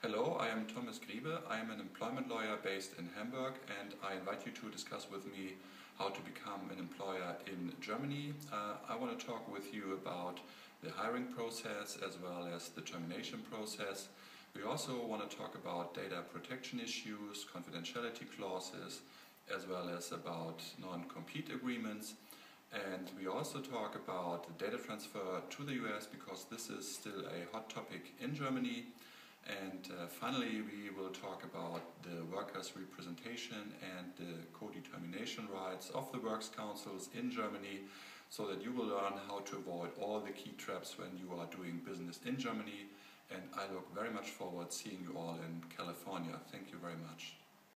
Hello, I am Thomas Griebe. I am an employment lawyer based in Hamburg and I invite you to discuss with me how to become an employer in Germany. Uh, I want to talk with you about the hiring process as well as the termination process. We also want to talk about data protection issues, confidentiality clauses, as well as about non-compete agreements. And we also talk about data transfer to the US because this is still a hot topic in Germany. And uh, finally, we will talk about the workers' representation and the co-determination rights of the works councils in Germany so that you will learn how to avoid all the key traps when you are doing business in Germany. And I look very much forward seeing you all in California. Thank you very much.